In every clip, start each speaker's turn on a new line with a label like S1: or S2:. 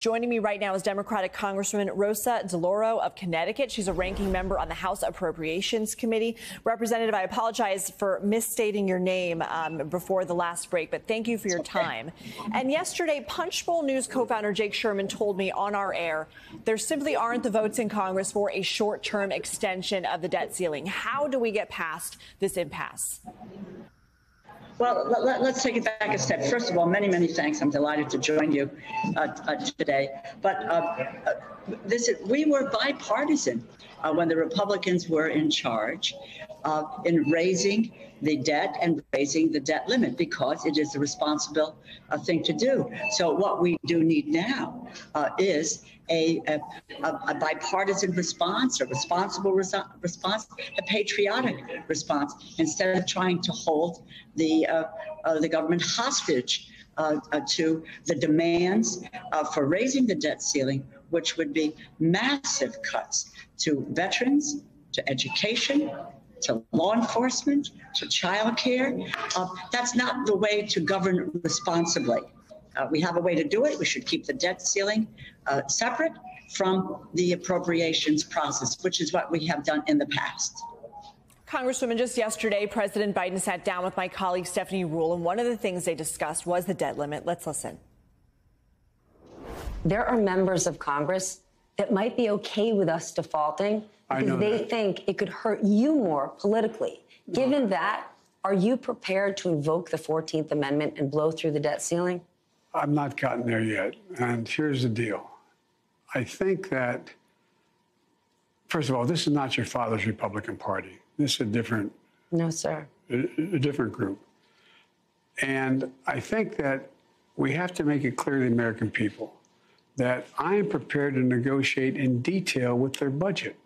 S1: Joining me right now is Democratic Congresswoman Rosa DeLauro of Connecticut. She's a ranking member on the House Appropriations Committee. Representative, I apologize for misstating your name um, before the last break, but thank you for your time. And yesterday, Punchbowl News co-founder Jake Sherman told me on our air there simply aren't the votes in Congress for a short-term extension of the debt ceiling. How do we get past this impasse?
S2: Well, let, us take it back a step. First of all, many, many thanks. I'm delighted to join you uh, uh, today. But uh, uh this is, we were bipartisan uh, when the Republicans were in charge uh, in raising the debt and raising the debt limit because it is a responsible thing to do. So what we do need now is a, a, a, bipartisan response, a responsible response, a patriotic response, instead of trying to hold the, uh, uh, the government hostage uh, uh to the demands uh, for raising the debt ceiling, which would be massive cuts to veterans, to education, to law enforcement, to child care. Uh, that's not the way to govern responsibly. Uh, we have a way to do it. We should keep the debt ceiling uh, separate from the appropriations process, which is what we have done in the past.
S1: Congresswoman, just yesterday, President Biden sat down with my colleague Stephanie Ruhle, and one of the things they discussed was the debt limit. Let's listen.
S3: There are members of Congress that might be okay with us defaulting because they
S4: that.
S3: think it could hurt you more politically. No. Given that, are you prepared to invoke the 14th Amendment and blow through the debt ceiling?
S4: I've not gotten there yet. And here's the deal I think that, first of all, this is not your father's Republican Party. This is a different.
S3: No, sir.
S4: A, a different group. And I think that we have to make it clear to the American people that I am prepared to negotiate in detail with their budget.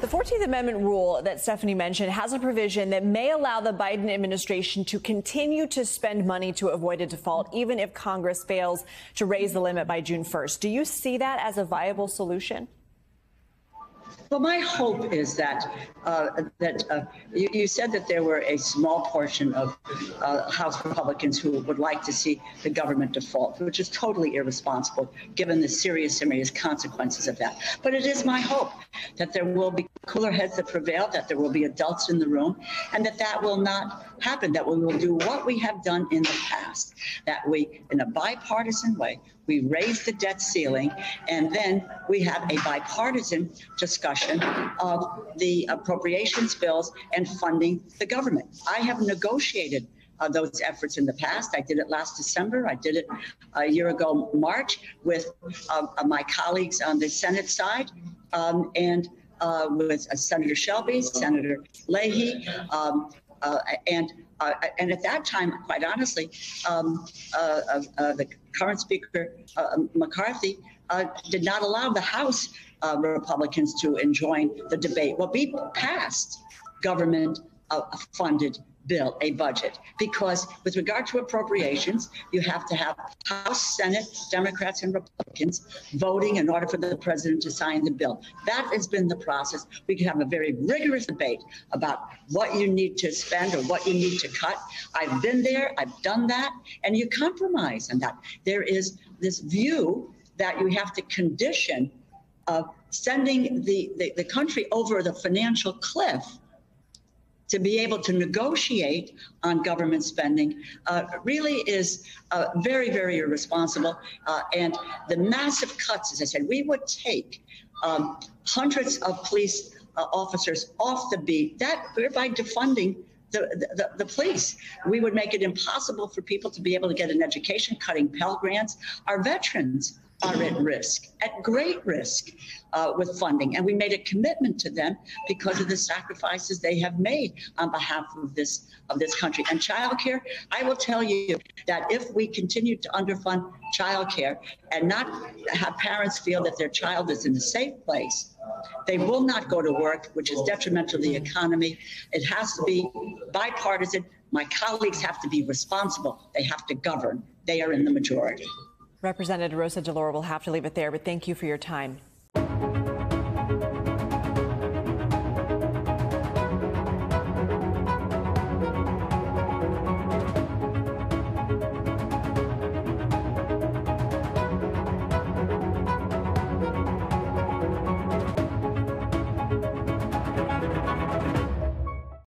S1: The 14th Amendment rule that Stephanie mentioned has a provision that may allow the Biden administration to continue to spend money to avoid a default, even if Congress fails to raise the limit by June 1st. Do you see that as a viable solution?
S2: Well, my hope is that uh, that uh, you, you, said that there were a small portion of uh, House Republicans who would like to see the government default, which is totally irresponsible given the serious, serious consequences of that. But it is my hope that there will be cooler heads that prevail, that there will be adults in the room, and that that will not happen. That we will do what we have done in the past. That we, in a bipartisan way, we raise the debt ceiling, and then we have a bipartisan discussion of the appropriations bills and funding the government. I have negotiated uh, those efforts in the past. I did it last December. I did it a year ago, March, with uh, my colleagues on the Senate side um, and uh, with uh, Senator Shelby, Senator Leahy, um, uh, and uh, and at that time, quite honestly, um, the current Speaker uh, McCarthy did not allow the House Republicans to enjoin the debate. Well, we passed government funded bill, a budget, because with regard to appropriations, you have to have House, Senate, Democrats, and Republicans voting in order for the president to sign the bill. That has been the process. We can have a very rigorous debate about what you need to spend or what you need to cut. I've been there, I've done that, and you compromise on that. There is this view that you have to condition uh, sending the, the, the country over the financial cliff to be able to negotiate on government spending uh, really is uh, very, very irresponsible. Uh, and the massive cuts, as I said, we would take um, hundreds of police uh, officers off the beat, that thereby defunding the, the, the, police. We would make it impossible for people to be able to get an education, cutting Pell Grants. Our veterans are at risk, at great risk uh, with funding. And we made a commitment to them because of the sacrifices they have made on behalf of this of this country. And childcare, I will tell you that if we continue to underfund childcare and not have parents feel that their child is in a safe place, they will not go to work, which is detrimental to the economy. It has to be bipartisan. My colleagues have to be responsible. They have to govern. They are in the majority.
S1: Representative Rosa DeLauro will have to leave it there, but thank you for your time.